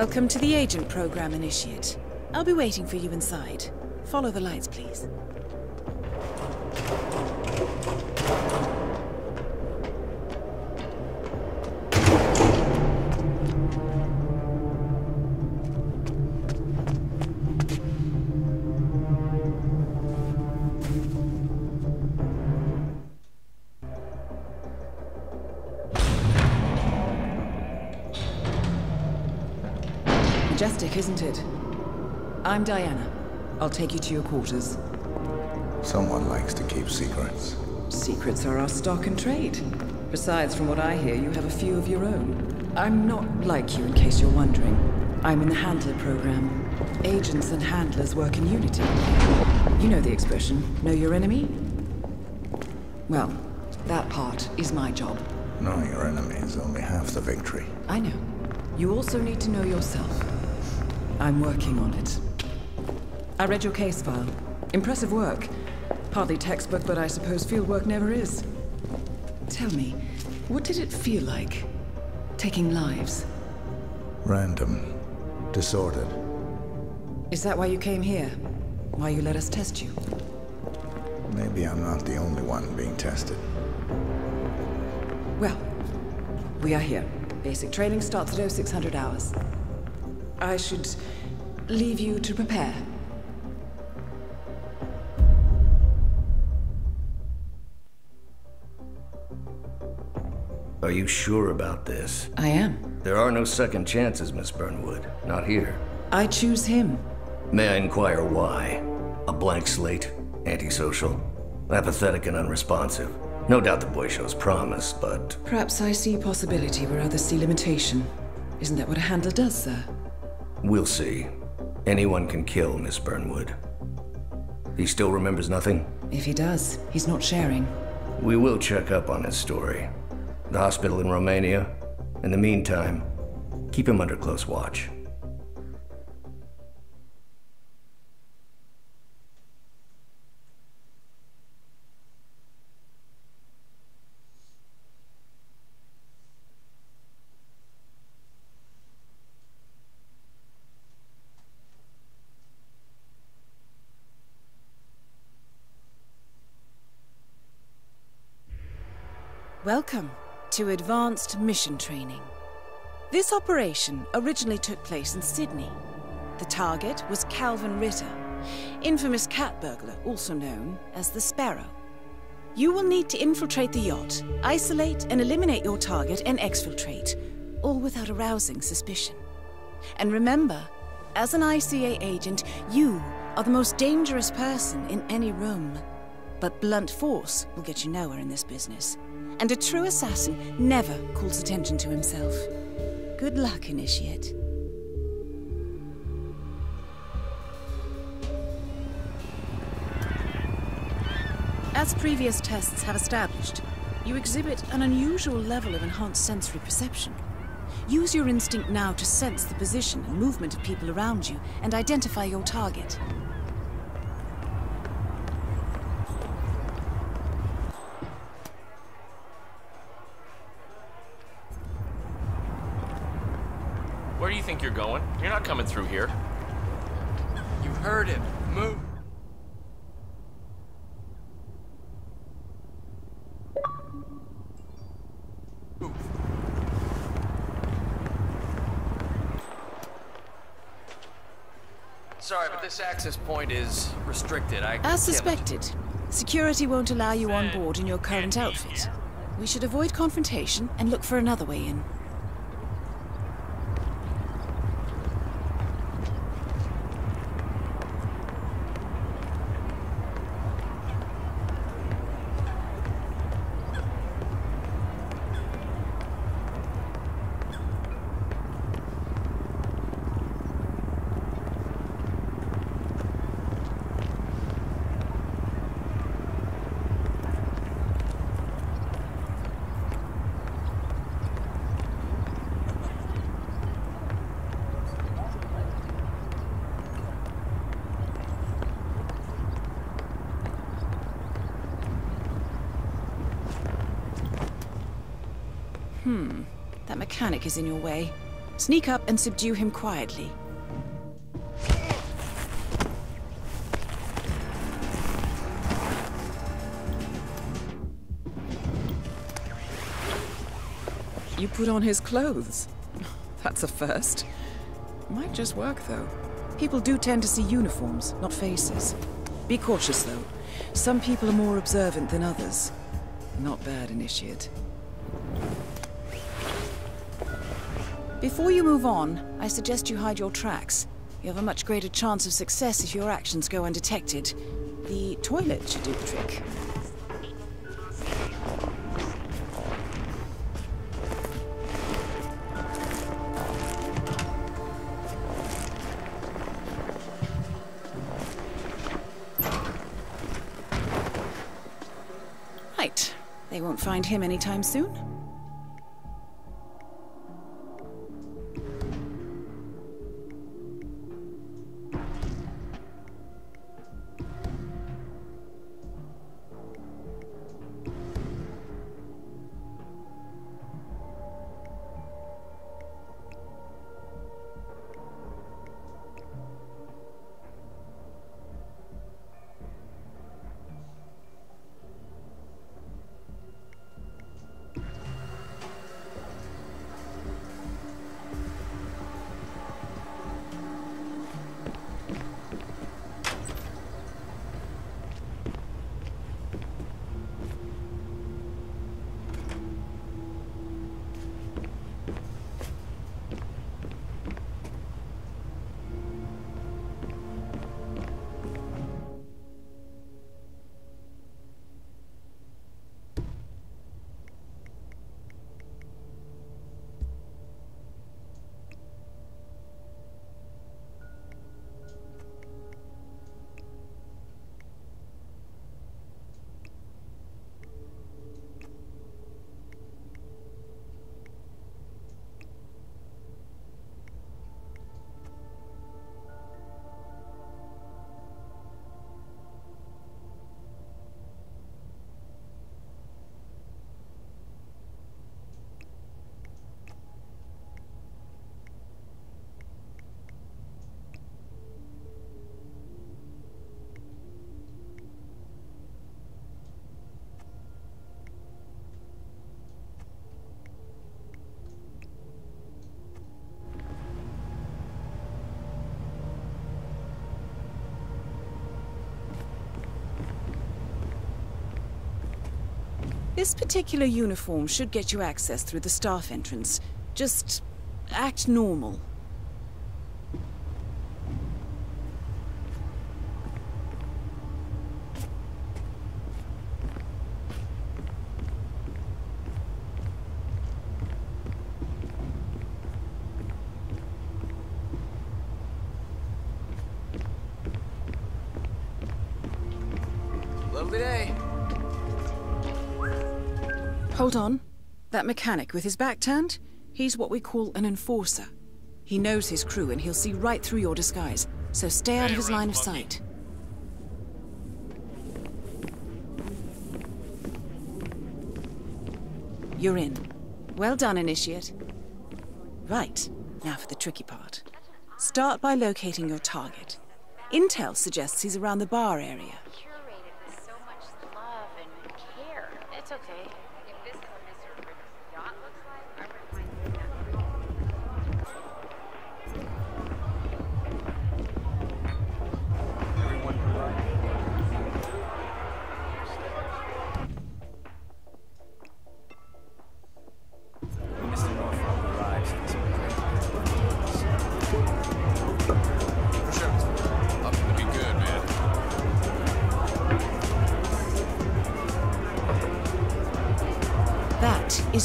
Welcome to the Agent Program, Initiate. I'll be waiting for you inside. Follow the lights, please. I'm Diana. I'll take you to your quarters. Someone likes to keep secrets. Secrets are our stock and trade. Besides, from what I hear, you have a few of your own. I'm not like you, in case you're wondering. I'm in the Handler program. Agents and handlers work in unity. You know the expression, know your enemy? Well, that part is my job. Knowing your enemy is only half the victory. I know. You also need to know yourself. I'm working on it. I read your case file. Impressive work. Partly textbook, but I suppose fieldwork never is. Tell me, what did it feel like? Taking lives? Random. Disordered. Is that why you came here? Why you let us test you? Maybe I'm not the only one being tested. Well, we are here. Basic training starts at 0600 hours. I should leave you to prepare. Are you sure about this? I am. There are no second chances, Miss Burnwood. Not here. I choose him. May I inquire why? A blank slate? Antisocial? Apathetic and unresponsive? No doubt the boy shows promise, but... Perhaps I see possibility where others see limitation. Isn't that what a handler does, sir? We'll see. Anyone can kill Miss Burnwood. He still remembers nothing? If he does, he's not sharing. We will check up on his story. The hospital in Romania. In the meantime, keep him under close watch. Welcome to Advanced Mission Training. This operation originally took place in Sydney. The target was Calvin Ritter, infamous cat burglar, also known as the Sparrow. You will need to infiltrate the yacht, isolate and eliminate your target, and exfiltrate, all without arousing suspicion. And remember, as an ICA agent, you are the most dangerous person in any room. But blunt force will get you nowhere in this business. And a true assassin never calls attention to himself. Good luck, Initiate. As previous tests have established, you exhibit an unusual level of enhanced sensory perception. Use your instinct now to sense the position and movement of people around you and identify your target. Coming through here. You heard him. Move. Move. Sorry, but this access point is restricted. I As can't- suspected, security won't allow you on board in your current outfit. We should avoid confrontation and look for another way in. Is in your way. Sneak up and subdue him quietly. You put on his clothes. That's a first. Might just work, though. People do tend to see uniforms, not faces. Be cautious, though. Some people are more observant than others. Not bad, Initiate. Before you move on, I suggest you hide your tracks. You have a much greater chance of success if your actions go undetected. The toilet should do the trick. Right. They won't find him anytime soon. This particular uniform should get you access through the staff entrance. Just act normal. Hold on. That mechanic with his back turned? He's what we call an enforcer. He knows his crew and he'll see right through your disguise, so stay out of his line of sight. You're in. Well done, Initiate. Right, now for the tricky part. Start by locating your target. Intel suggests he's around the bar area.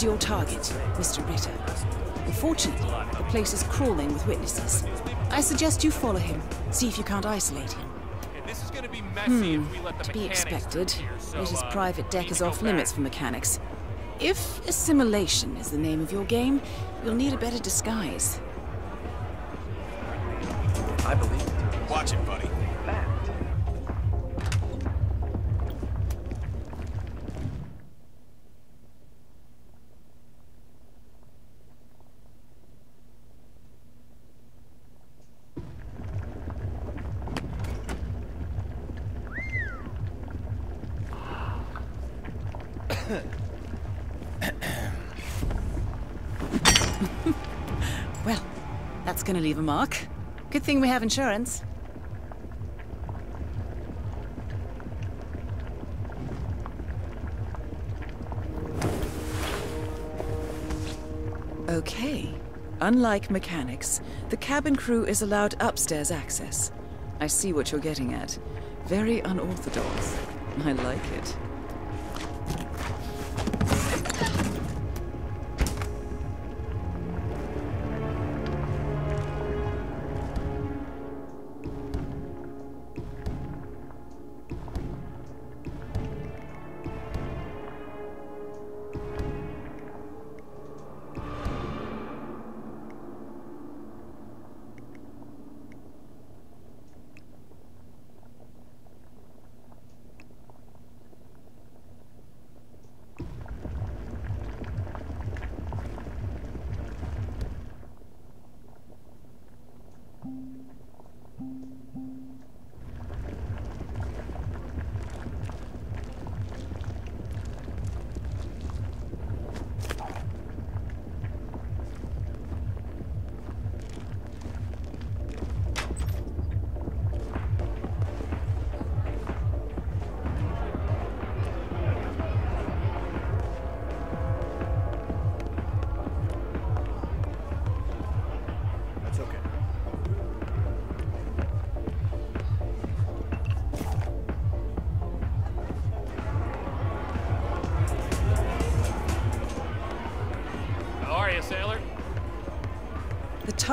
Your target, Mr. Ritter. Unfortunately, the place is crawling with witnesses. I suggest you follow him, see if you can't isolate him. And this is gonna be messy if we let the To be expected, here, so, Ritter's uh, private deck is off limits for mechanics. If assimilation is the name of your game, you'll need a better disguise. Gonna leave a mark. Good thing we have insurance. Okay. Unlike mechanics, the cabin crew is allowed upstairs access. I see what you're getting at. Very unorthodox. I like it.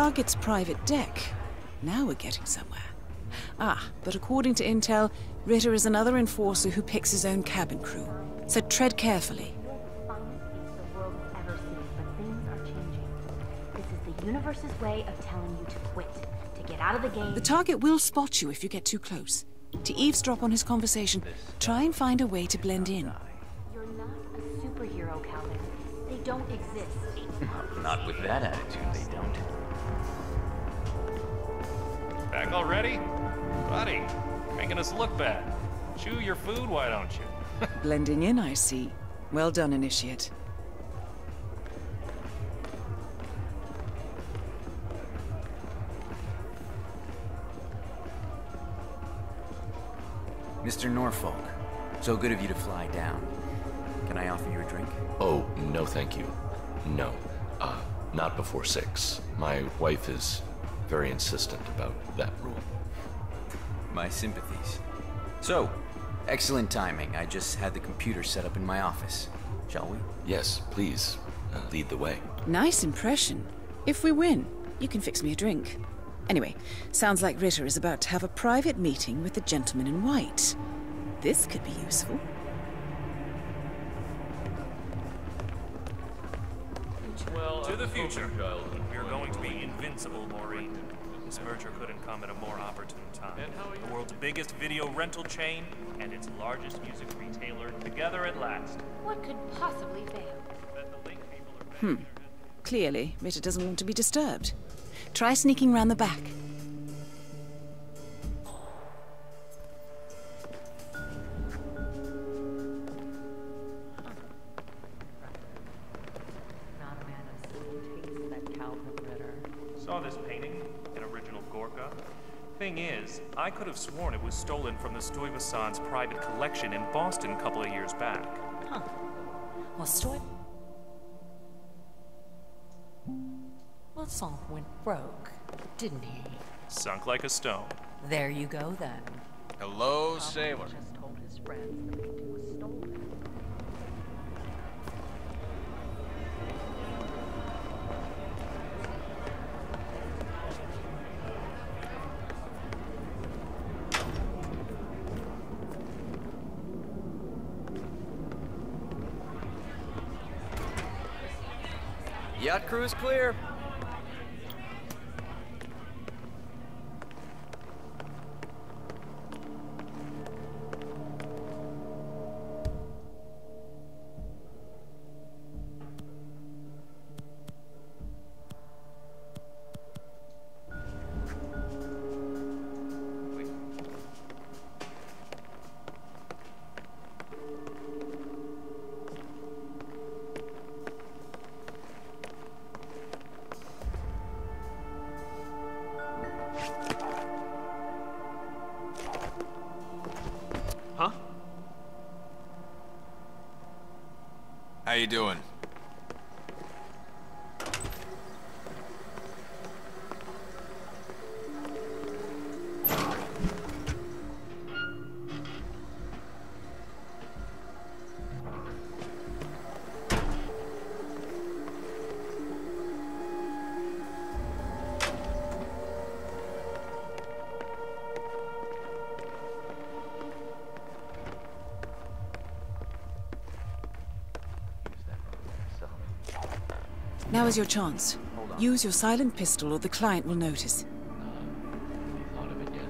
Target's private deck. Now we're getting somewhere. Ah, but according to intel, Ritter is another enforcer who picks his own cabin crew. So tread carefully. finest piece the world has ever seen, but things are changing. This is the universe's way of telling you to quit, to get out of the game. The target will spot you if you get too close. To eavesdrop on his conversation, try and find a way to blend in. You're not a superhero, Calvin. They don't exist. Not with that attitude, they don't. Back already? Buddy, you're making us look bad. Chew your food, why don't you? Blending in, I see. Well done, Initiate. Mr. Norfolk, so good of you to fly down. Can I offer you a drink? Oh, no thank you. No. Uh, not before six. My wife is very insistent about that rule. My sympathies. So, excellent timing. I just had the computer set up in my office. Shall we? Yes, please, uh, lead the way. Nice impression. If we win, you can fix me a drink. Anyway, sounds like Ritter is about to have a private meeting with the gentleman in white. This could be useful. Well, To the future. We're going to be invincible, Maureen. This merger couldn't come at a more opportune time. The world's biggest video rental chain and its largest music retailer together at last. What could possibly fail? Hmm. Clearly, Ritter doesn't want to be disturbed. Try sneaking round the back. Have sworn it was stolen from the Stuyvesant's private collection in Boston a couple of years back. Huh. Well, Stoy... Well, Song went broke, didn't he? Sunk like a stone. There you go, then. Hello, Probably sailor. Yacht crew is clear. Now is your chance. Use your silent pistol or the client will notice. Thought of it yet?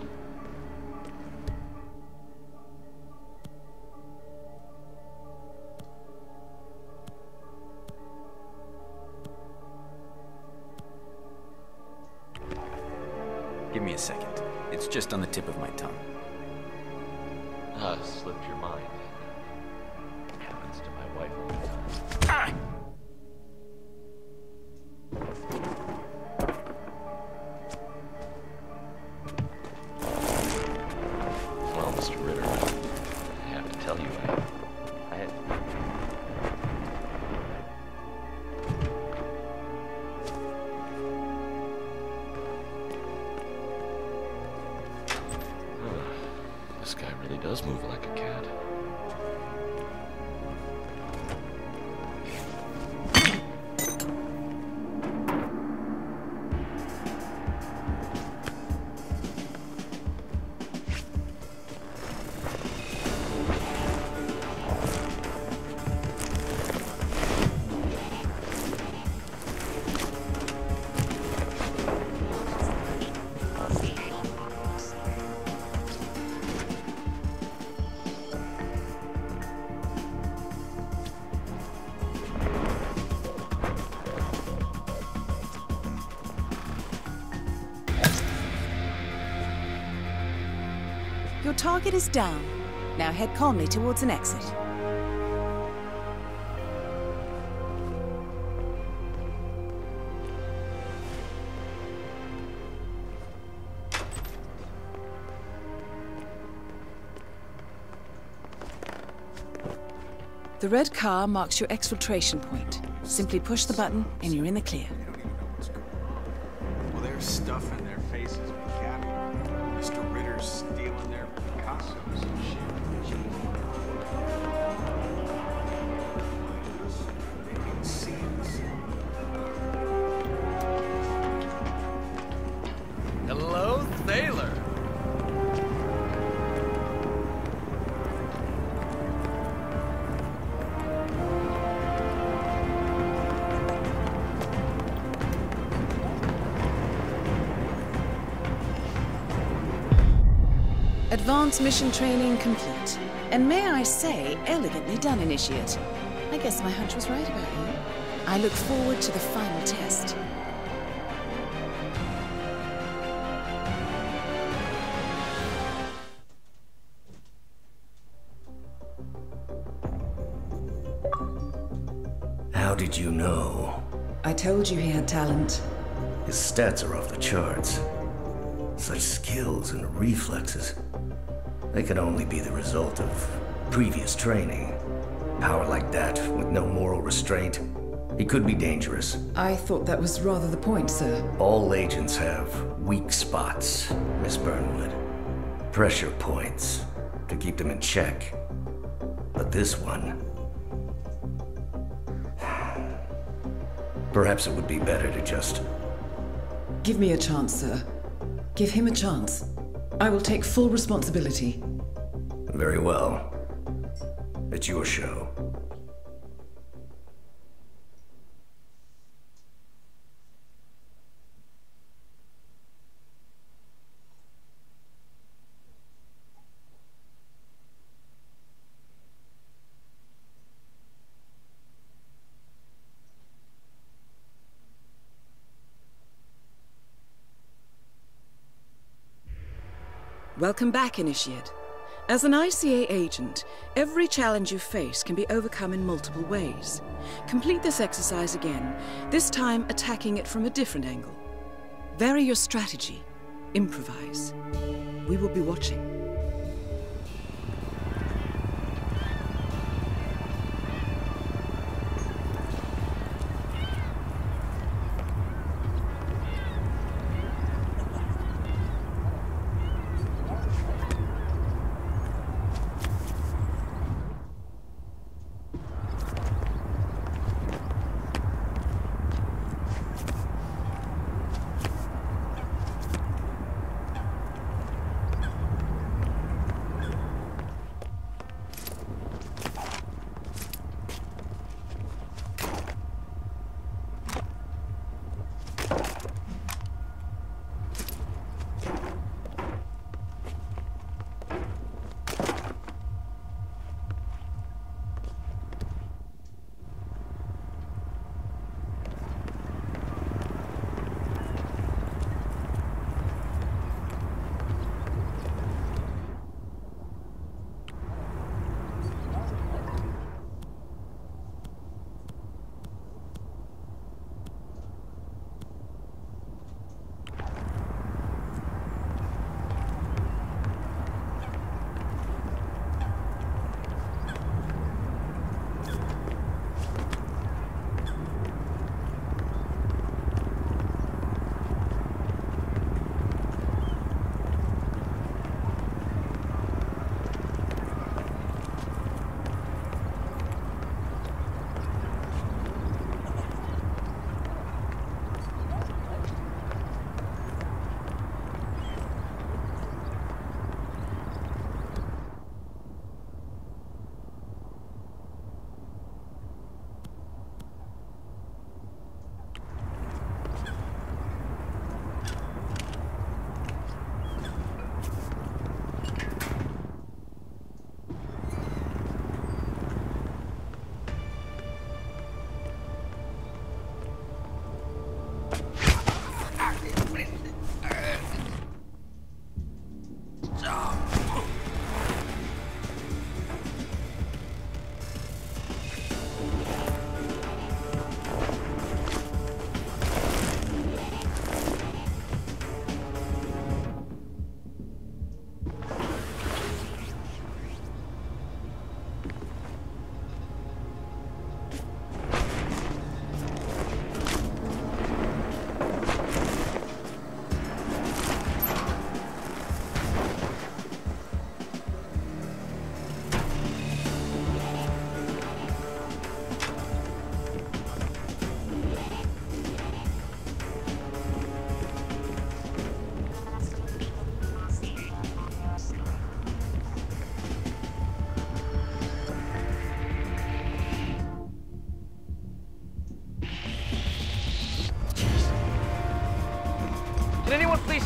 Give me a second. It's just on the tip of my tongue. Ah, slipped your mind. Is down. Now head calmly towards an exit. The red car marks your exfiltration point. Simply push the button and you're in the clear. Advanced mission training complete. And may I say, elegantly done, Initiate. I guess my hunch was right about you. I look forward to the final test. How did you know? I told you he had talent. His stats are off the charts. Such skills and reflexes. They could only be the result of previous training. Power like that, with no moral restraint, he could be dangerous. I thought that was rather the point, sir. All agents have weak spots, Miss Burnwood. Pressure points to keep them in check. But this one. Perhaps it would be better to just. Give me a chance, sir. Give him a chance. I will take full responsibility. Very well. It's your show. Welcome back, Initiate. As an ICA agent, every challenge you face can be overcome in multiple ways. Complete this exercise again, this time attacking it from a different angle. Vary your strategy. Improvise. We will be watching.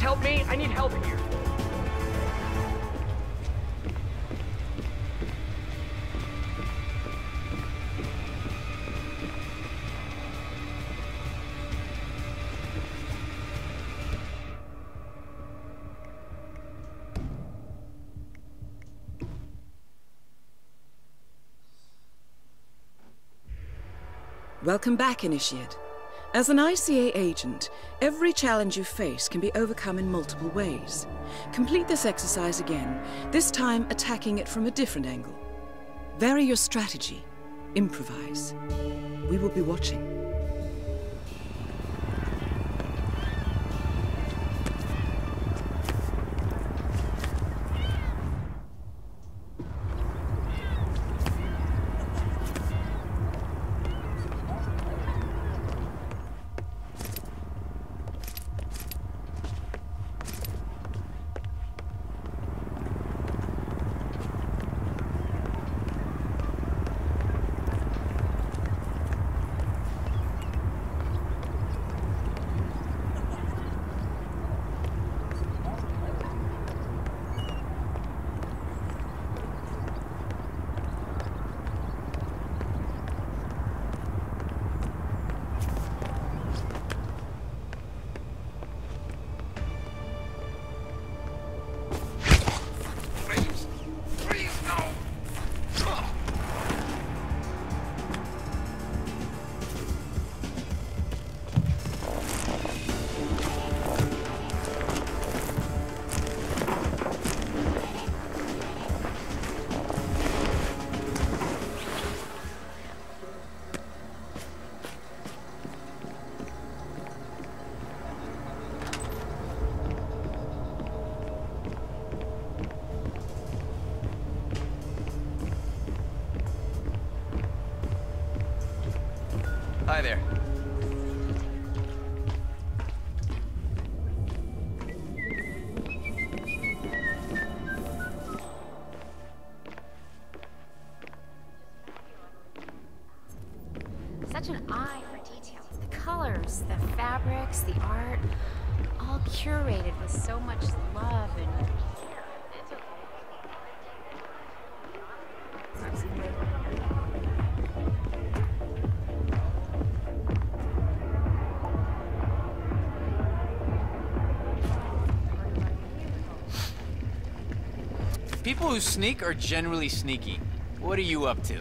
Help me? I need help here. Welcome back, Initiate. As an ICA agent, every challenge you face can be overcome in multiple ways. Complete this exercise again, this time attacking it from a different angle. Vary your strategy. Improvise. We will be watching. People who sneak are generally sneaky. What are you up to?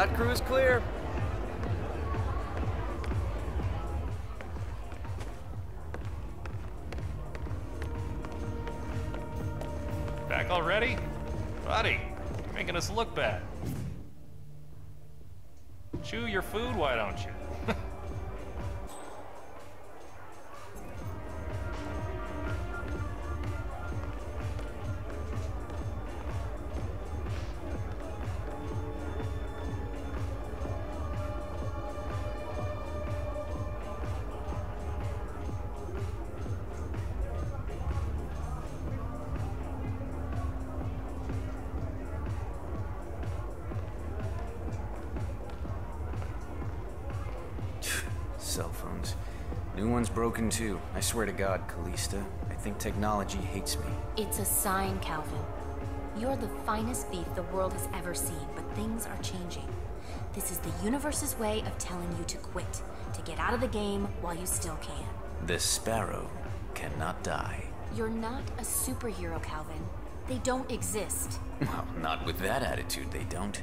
Yacht crew is clear. Back already? Buddy, making us look bad. Broken too. I swear to God, Callista. I think technology hates me. It's a sign, Calvin. You're the finest thief the world has ever seen, but things are changing. This is the universe's way of telling you to quit, to get out of the game while you still can. The sparrow cannot die. You're not a superhero, Calvin. They don't exist. Well, not with that attitude, they don't.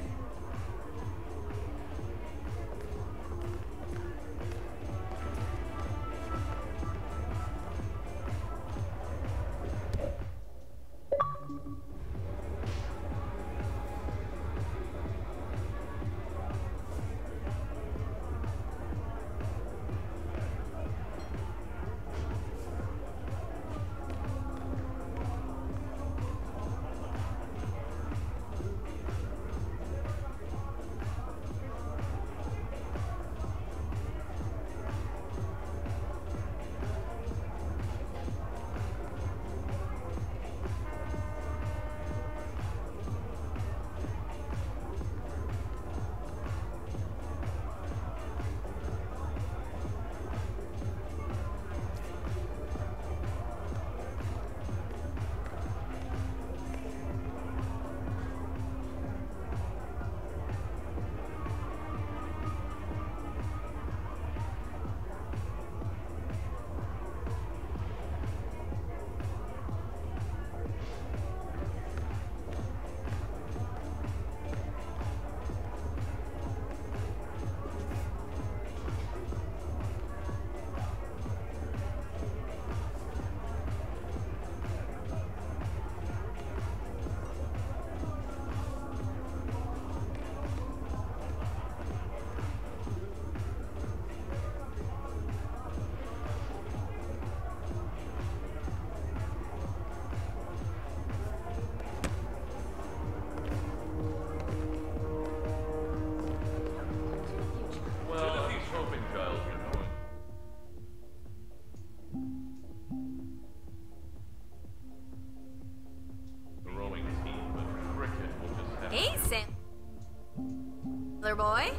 Boy.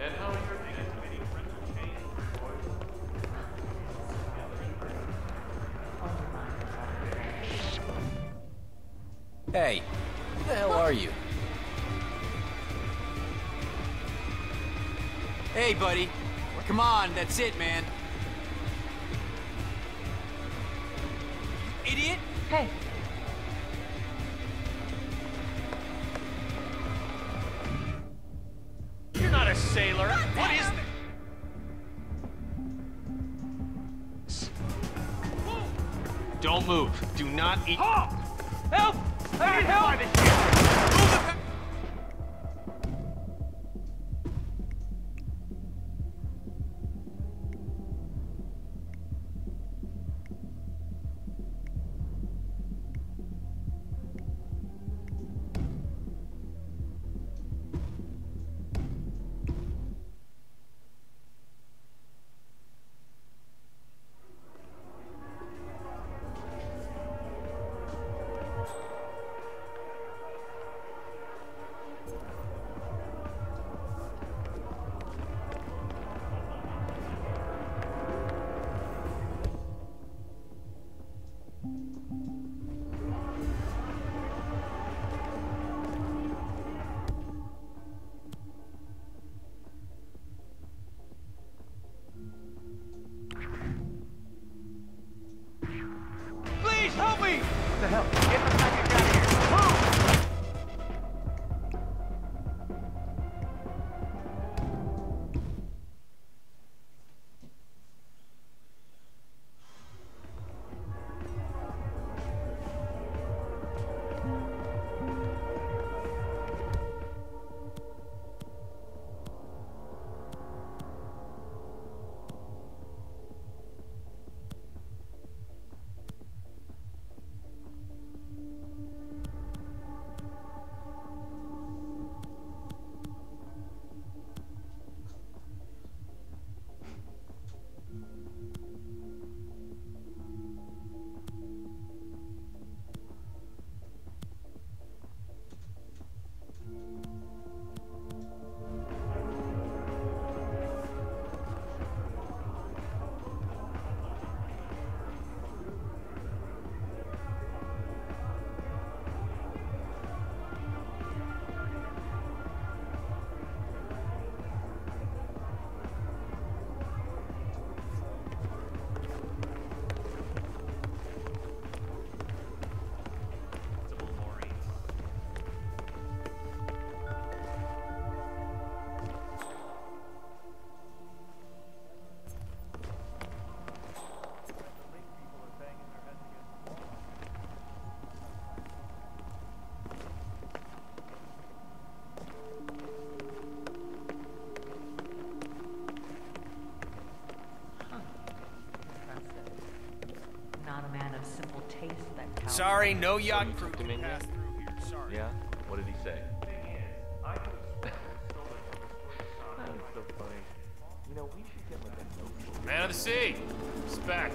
And how are your days meeting rental chain, boy? Hey, who the hell are you? Hey, buddy. Come on, that's it, man. You idiot! Hey. Help! I need help! Sorry, no yacht crew can pass through here. Sorry. Yeah? What did he say? So funny. You know, we should get like a. Man of the sea. Respect.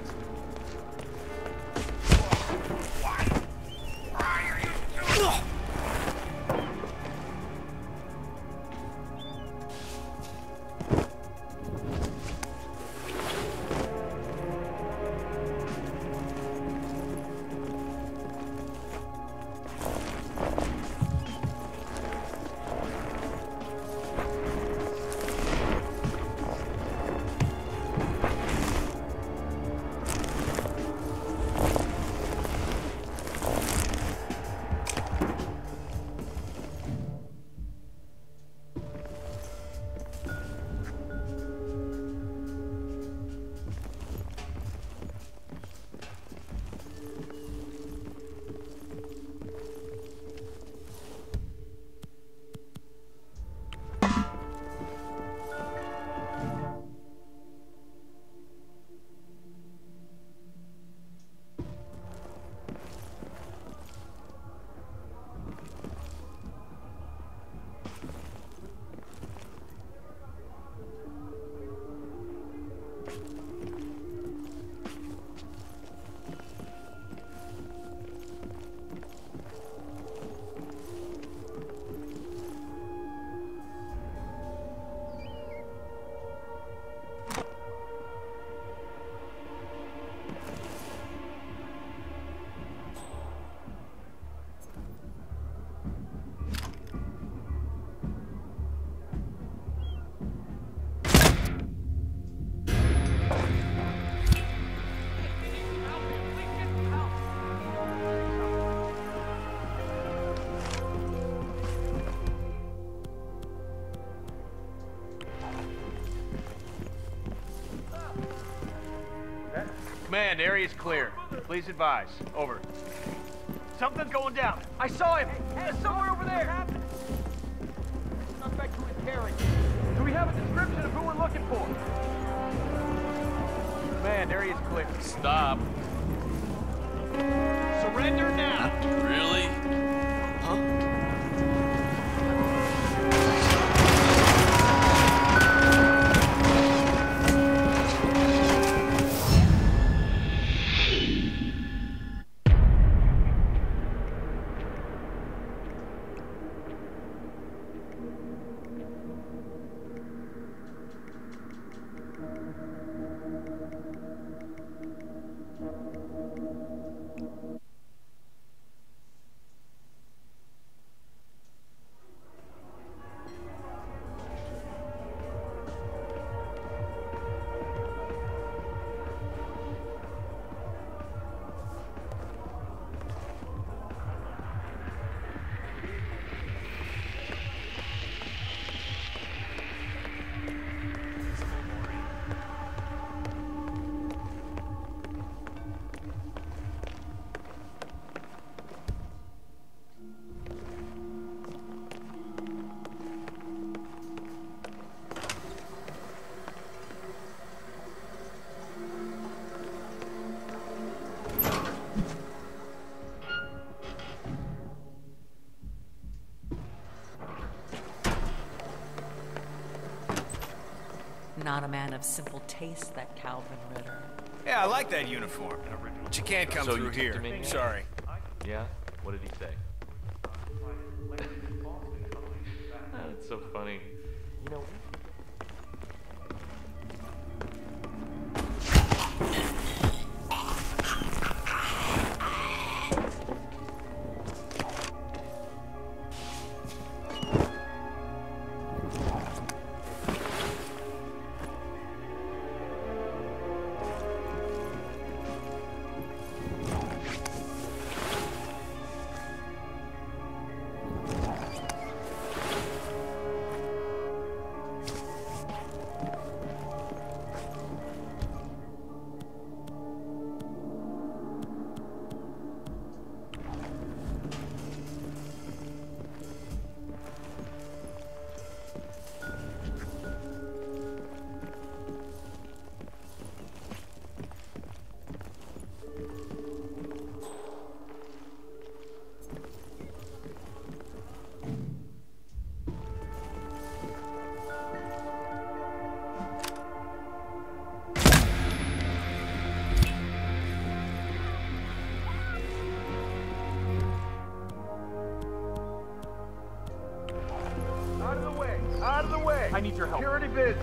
Command, area's clear. Please advise. Over. Something's going down. I saw him. He's somewhere over there. Suspect who is carrying. Do we have a description of who we're looking for? Command, area's clear. Stop. Surrender now. Really? Not a man of simple taste, that Kalvin Ritter. Yeah, I like that uniform. But you can't come So through you took here. Sorry. Yeah? What did he say?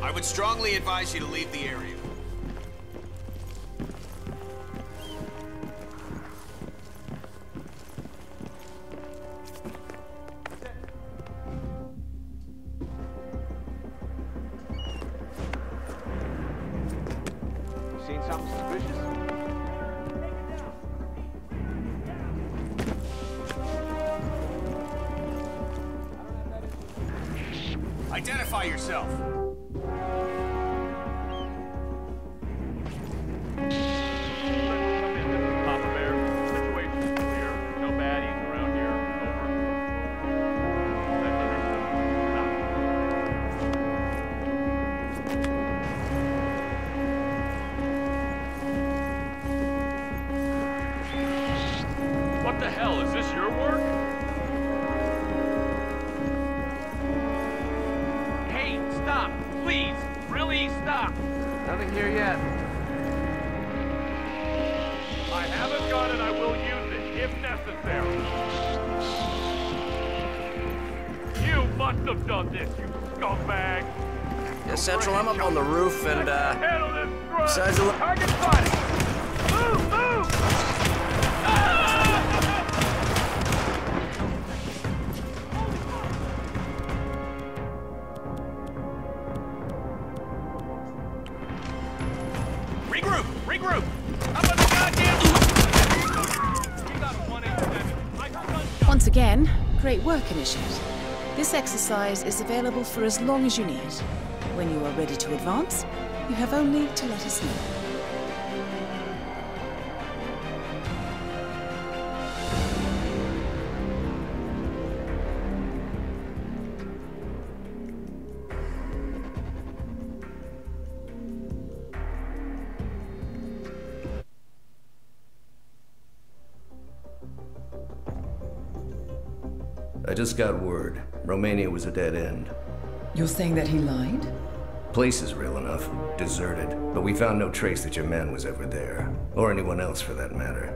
I would strongly advise you to leave the area. Have done this, you scumbag! Yeah, Central, I'm up on the roof and, uh... Handle this grunt! Besides the... Target spotted! Move, move! Regroup! Regroup! Up on the goddamn... We got one eight seven. I heard gunshots. Once again, great work, Initiate. This exercise is available for as long as you need. When you are ready to advance, you have only to let us know. I just got word. Romania was a dead end. You're saying that he lied? Place is real enough. Deserted. But we found no trace that your man was ever there. Or anyone else for that matter.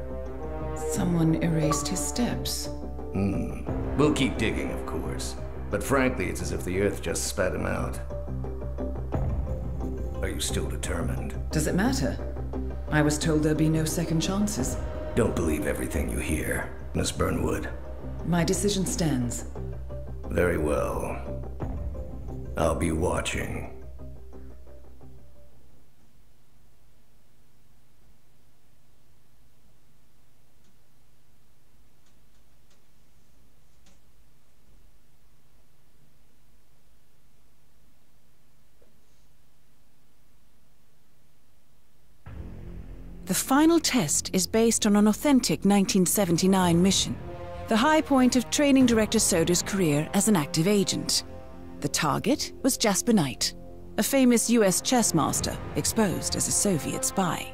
Someone erased his steps. Hmm. We'll keep digging, of course. But frankly, it's as if the Earth just spat him out. Are you still determined? Does it matter? I was told there'd be no second chances. Don't believe everything you hear, Miss Burnwood. My decision stands. Very well. I'll be watching. The final test is based on an authentic 1979 mission, the high point of training director Soders' career as an active agent. The target was Jasper Knight, a famous US chess master exposed as a Soviet spy.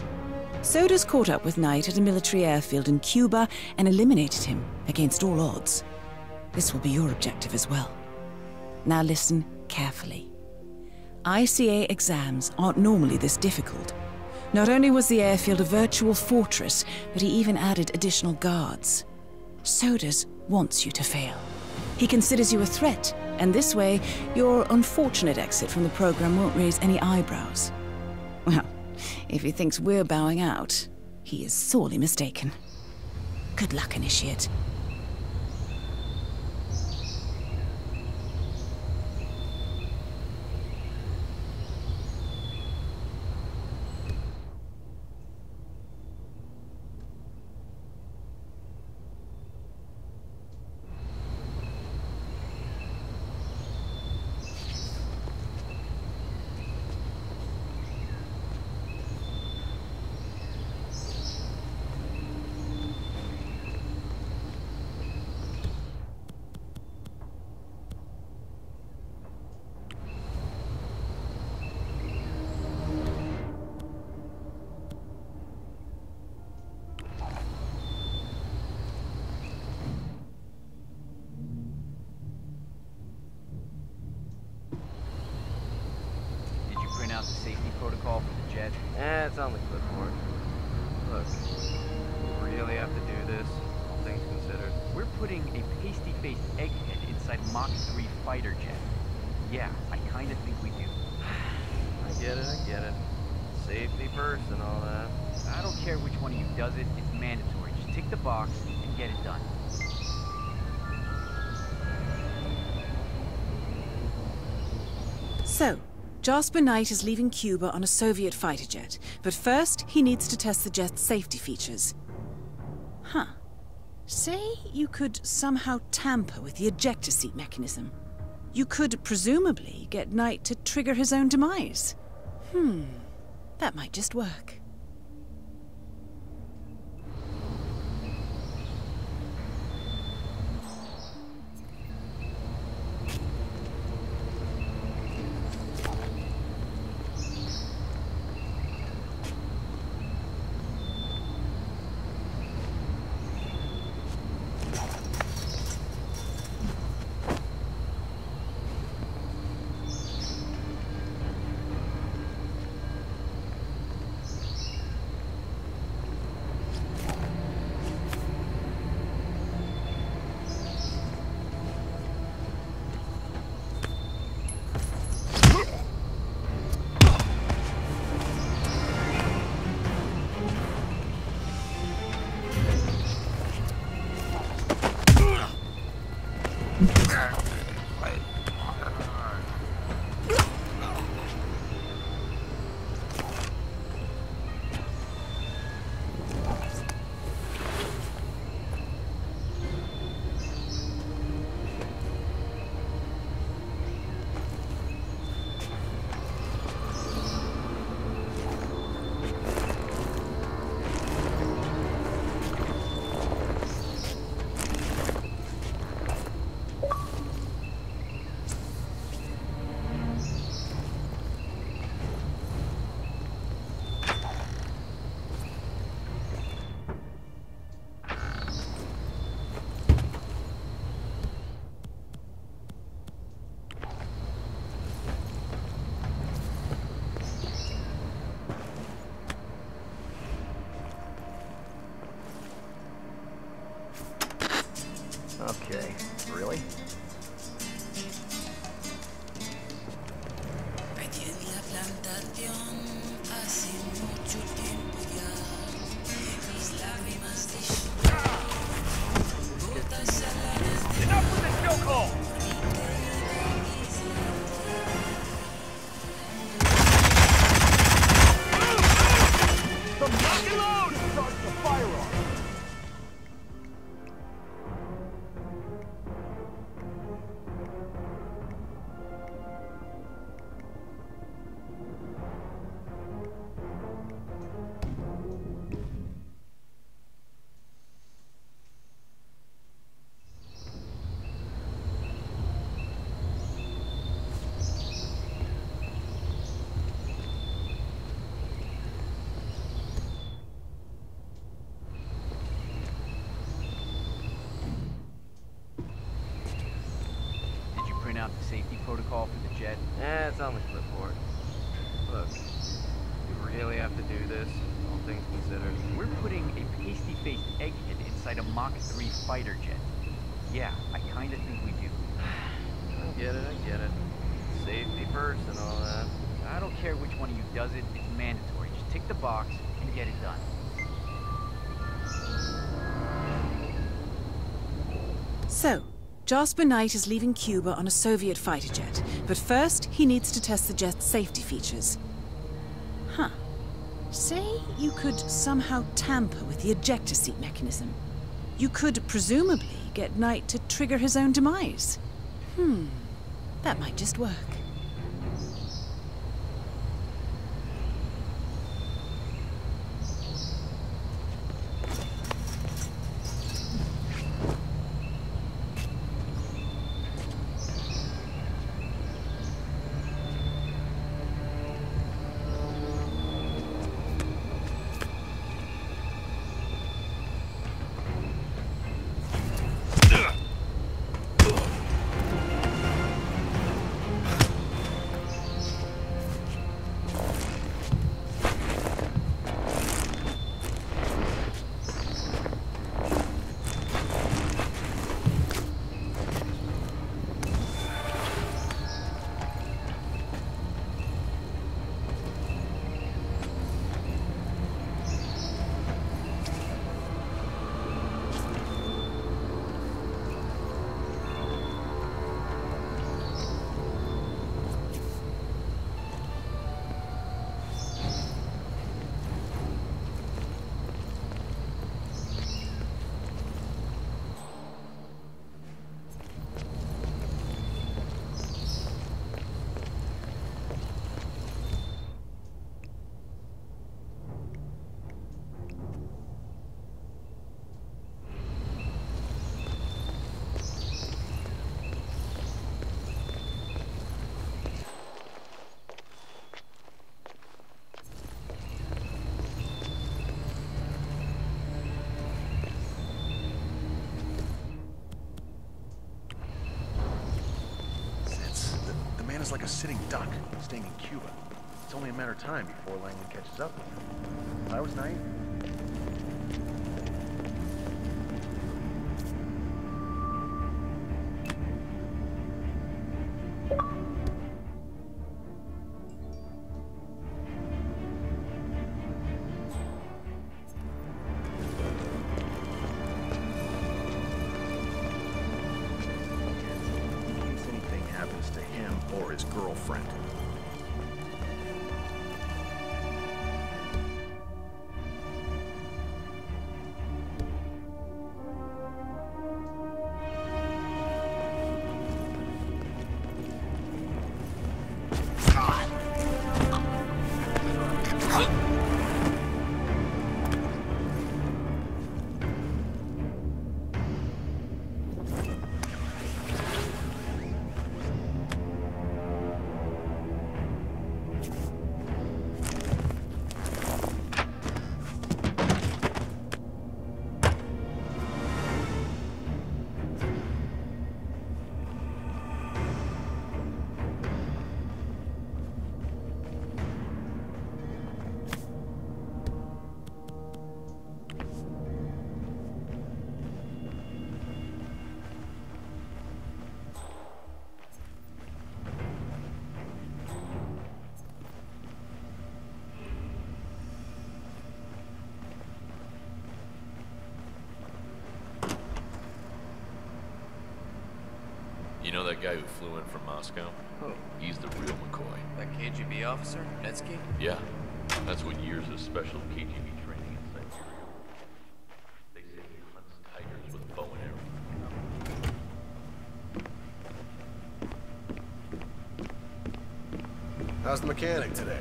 Soders caught up with Knight at a military airfield in Cuba and eliminated him against all odds. This will be your objective as well. Now listen carefully. ICA exams aren't normally this difficult. Not only was the airfield a virtual fortress, but he even added additional guards. Soders wants you to fail. He considers you a threat, and this way, your unfortunate exit from the program won't raise any eyebrows. Well, if he thinks we're bowing out, he is sorely mistaken. Good luck, Initiate. Did you print out the safety protocol for the jet? Eh, it's on the clipboard. Look, we really have to do this, all things considered. We're putting a pasty-faced egghead inside Mach 3 fighter jet. Yeah, I kinda think we do. I get it, I get it. Safety first and all that. I don't care which one of you does it, it's mandatory. Just tick the box and get it done. So, Jasper Knight is leaving Cuba on a Soviet fighter jet, but first he needs to test the jet's safety features. Huh. Say you could somehow tamper with the ejector seat mechanism. You could presumably get Knight to trigger his own demise. Hmm. That might just work. Okay. Protocol for the jet? Eh, it's on the clipboard. Look, you really have to do this, all things considered. We're putting a pasty-faced egghead inside a Mach 3 fighter jet. Yeah, I kinda think we do. I get it, I get it. Safety first and all that. I don't care which one of you does it, it's mandatory. Just tick the box and get it done. So, Jasper Knight is leaving Cuba on a Soviet fighter jet, but first he needs to test the jet's safety features. Huh. Say you could somehow tamper with the ejector seat mechanism. You could presumably get Knight to trigger his own demise. Hmm. That might just work. Like a sitting duck, staying in Cuba. It's only a matter of time before Langley catches up with him. If I was naive. Guy who flew in from Moscow? Who? He's the real McCoy. That KGB officer? Netsky? Yeah. That's what years of special KGB training in Siberia. They say he hunts tigers with a bow and arrow. How's the mechanic today?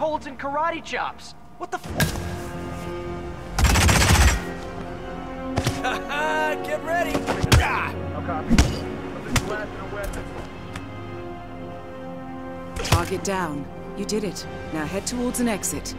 With the chokeholds and karate chops! What the f- Get ready! No copy. Something's blasting a weapon. Target down. You did it. Now head towards an exit.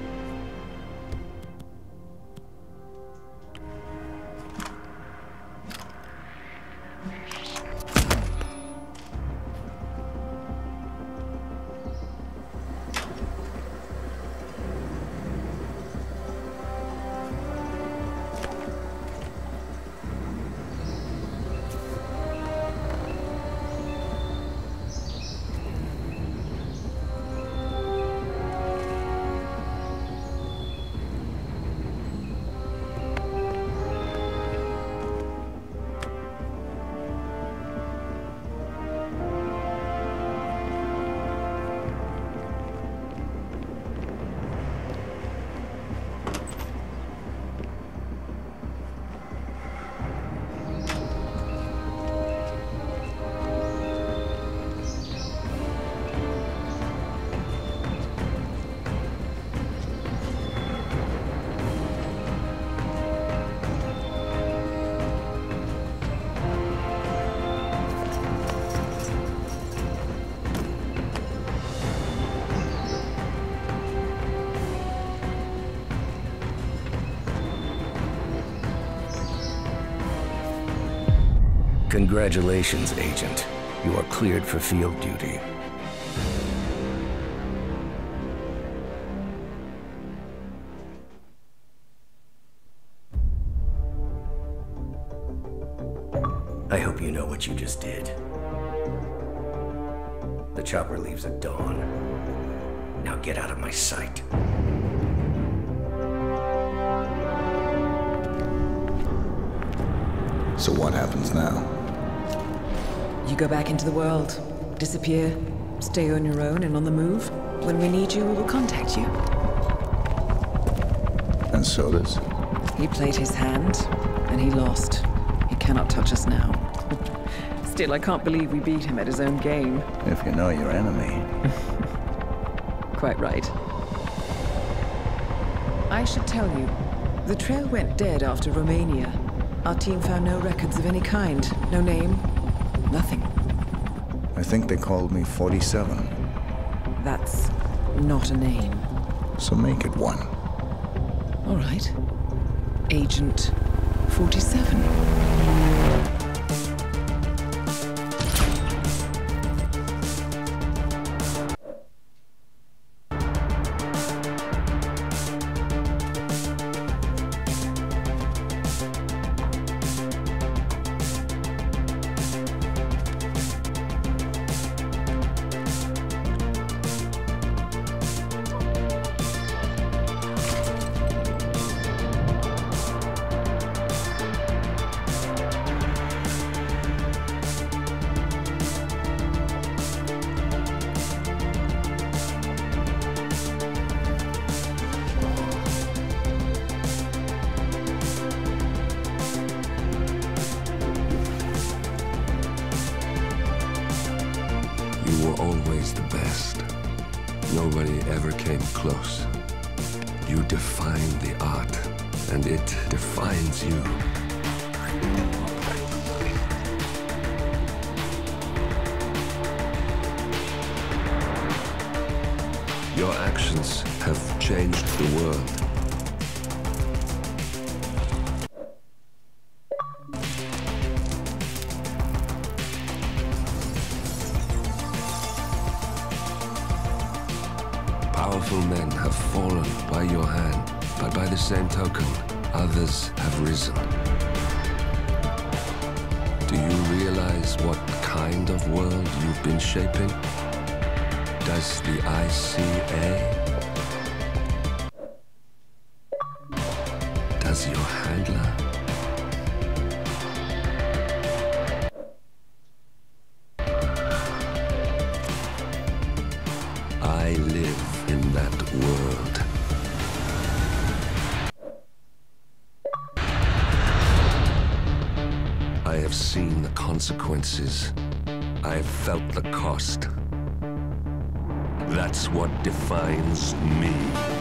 Congratulations, Agent. You are cleared for field duty. I hope you know what you just did. The chopper leaves at dawn. Now get out of my sight. So what happens now? Go back into the world, disappear, stay on your own and on the move. When we need you, we will contact you. And so does. He played his hand, and he lost. He cannot touch us now. Still, I can't believe we beat him at his own game. If you know your enemy. Quite right. I should tell you, the trail went dead after Romania. Our team found no records of any kind. No name. Nothing. I think they called me 47. That's not a name. So make it one. All right. Agent 47. But by the same token, others have risen. Do you realize what kind of world you've been shaping? Does the ICA? Felt the cost. That's what defines me.